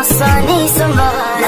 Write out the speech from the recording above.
masani sumbahan